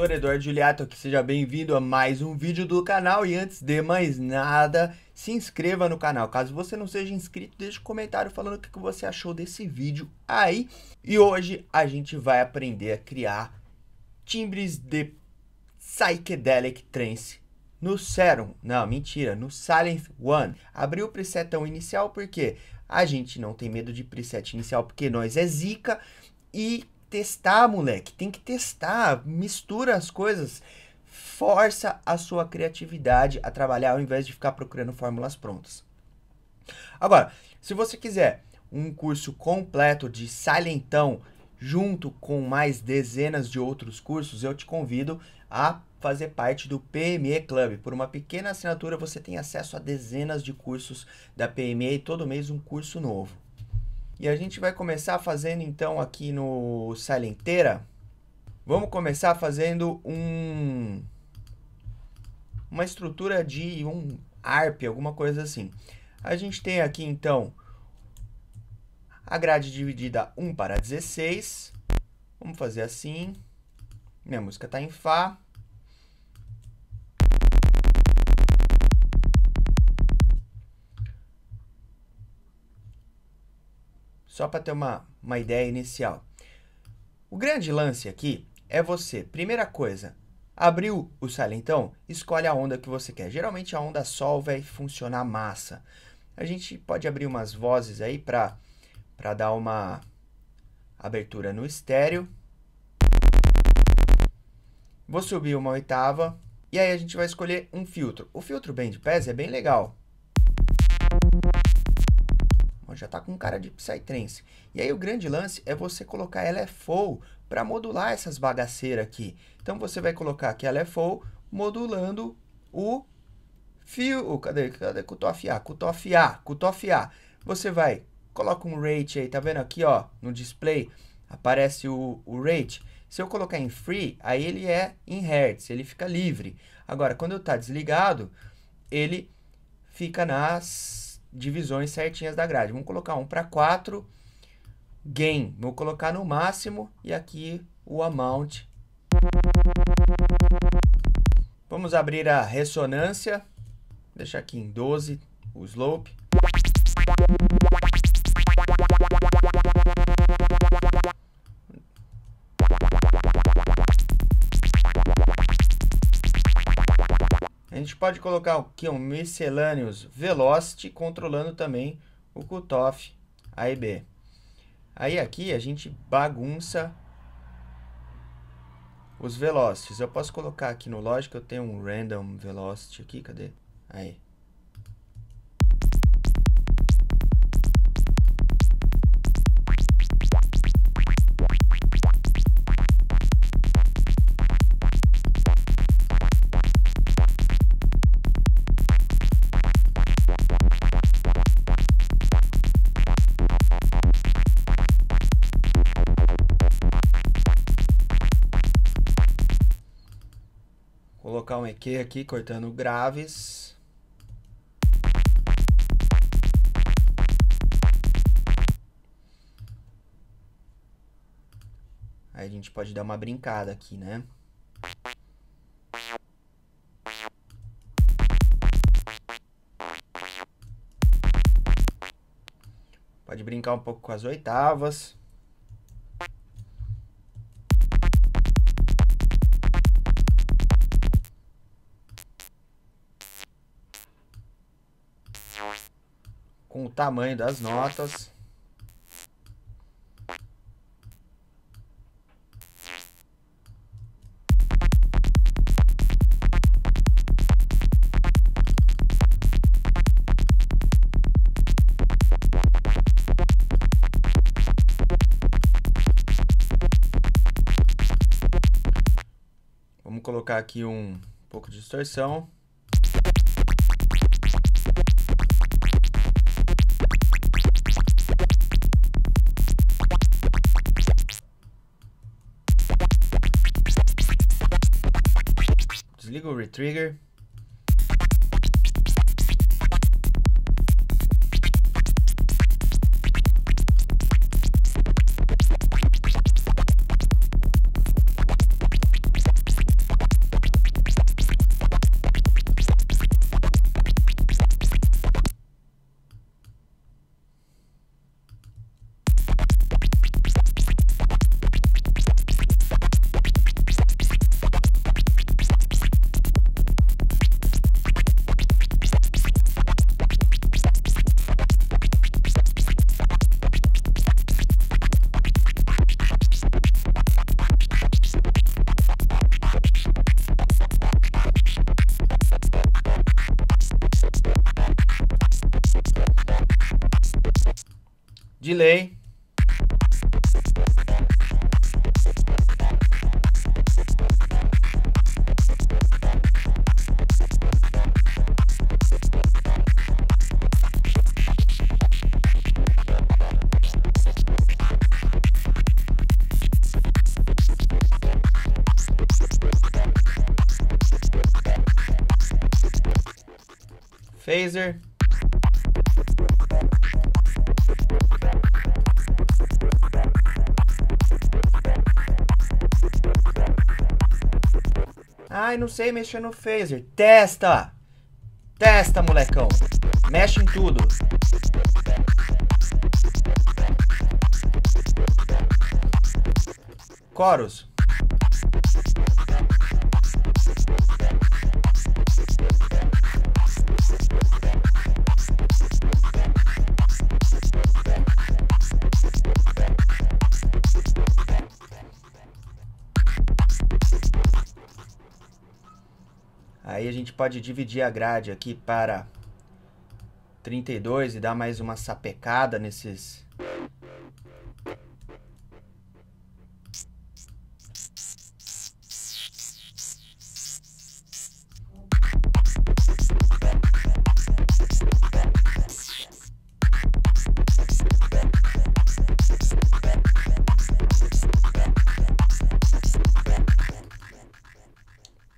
professor Eduardo Juliato aqui, seja bem-vindo a mais um vídeo do canal e antes de mais nada, se inscreva no canal. Caso você não seja inscrito, deixe um comentário falando o que você achou desse vídeo aí. E hoje a gente vai aprender a criar timbres de Psychedelic Trance no Serum. Não, mentira, no Silent One. Abri o presetão inicial porque a gente não tem medo de preset inicial porque nós é zica e testar, moleque. Tem que testar. Mistura as coisas. Força a sua criatividade a trabalhar ao invés de ficar procurando fórmulas prontas. Agora, se você quiser um curso completo de Silentão junto com mais dezenas de outros cursos, eu te convido a fazer parte do PME Club. Por uma pequena assinatura você tem acesso a dezenas de cursos da PME e todo mês um curso novo. E a gente vai começar fazendo então aqui no Silenteira. Vamos começar fazendo um uma estrutura de um ARP, alguma coisa assim. A gente tem aqui então a grade dividida 1 para 16. Vamos fazer assim. Minha música está em Fá. Só para ter uma, uma ideia inicial. O grande lance aqui é você, primeira coisa, abriu o silentão, escolhe a onda que você quer. Geralmente a onda sol vai funcionar massa. A gente pode abrir umas vozes aí para dar uma abertura no estéreo. Vou subir uma oitava e aí a gente vai escolher um filtro. O filtro Bandpass é bem legal já está com cara de Psytrance. E aí o grande lance é você colocar LFO para modular essas bagaceiras aqui. Então você vai colocar aqui LFO modulando o fio, cadê, cadê cutoff A, cutoff A, cutoff A. Você vai, coloca um rate aí, tá vendo aqui, ó, no display, aparece o, o rate. Se eu colocar em free, aí ele é em hertz, ele fica livre. Agora, quando está desligado, ele fica nas divisões certinhas da grade. Vamos colocar 1 para 4. Gain, vou colocar no máximo e aqui o amount. Vamos abrir a ressonância. Deixar aqui em 12 o slope. Gente pode colocar aqui um miscellaneous velocity controlando também o cutoff A e B. Aí aqui a gente bagunça os velocities. Eu posso colocar aqui no Logic, eu tenho um random velocity aqui, cadê? Aí. Colocar um EQ aqui, cortando graves. Aí a gente pode dar uma brincada aqui, né? Pode brincar um pouco com as oitavas. Com o tamanho das notas. Vamos colocar aqui um pouco de distorção. legal retrigger. Phaser. Ai, não sei mexer no phaser. Testa! Testa, molecão. Mexe em tudo. Chorus. Gente pode dividir a grade aqui para 32 e dar mais uma sapecada nesses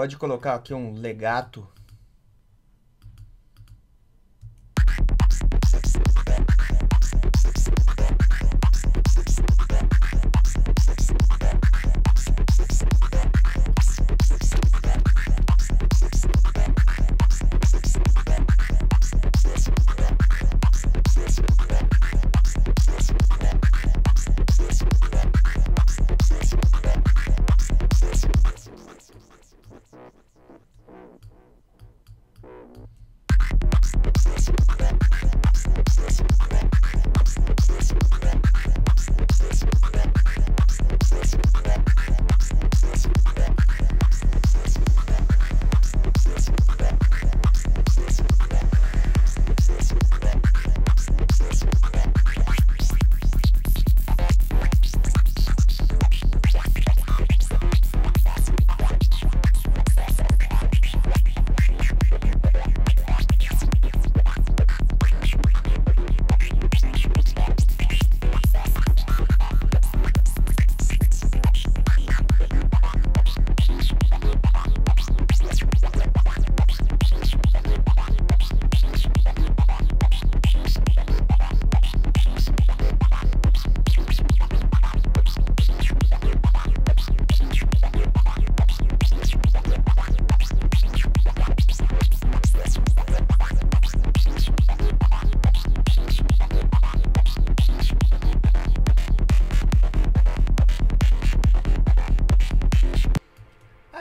Pode colocar aqui um legato.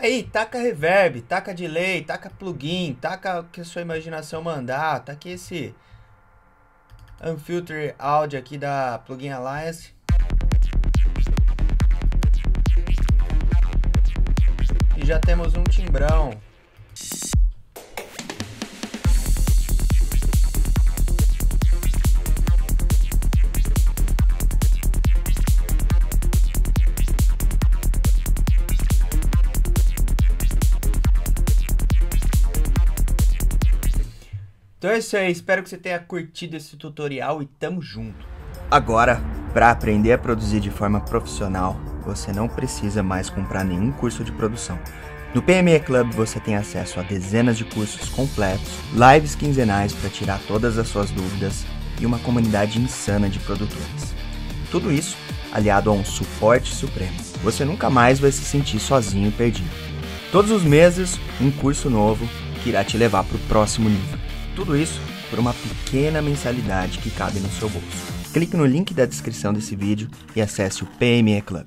Aí, taca reverb, taca delay, taca plugin, taca o que a sua imaginação mandar. Aqui esse Unfilter Audio aqui da Plugin Alliance. E já temos um timbrão. Então é isso aí, espero que você tenha curtido esse tutorial e tamo junto. Agora, para aprender a produzir de forma profissional, você não precisa mais comprar nenhum curso de produção. No PME Club você tem acesso a dezenas de cursos completos, lives quinzenais para tirar todas as suas dúvidas e uma comunidade insana de produtores. Tudo isso aliado a um suporte supremo. Você nunca mais vai se sentir sozinho e perdido. Todos os meses, um curso novo que irá te levar para o próximo nível. Tudo isso por uma pequena mensalidade que cabe no seu bolso. Clique no link da descrição desse vídeo e acesse o PME Club.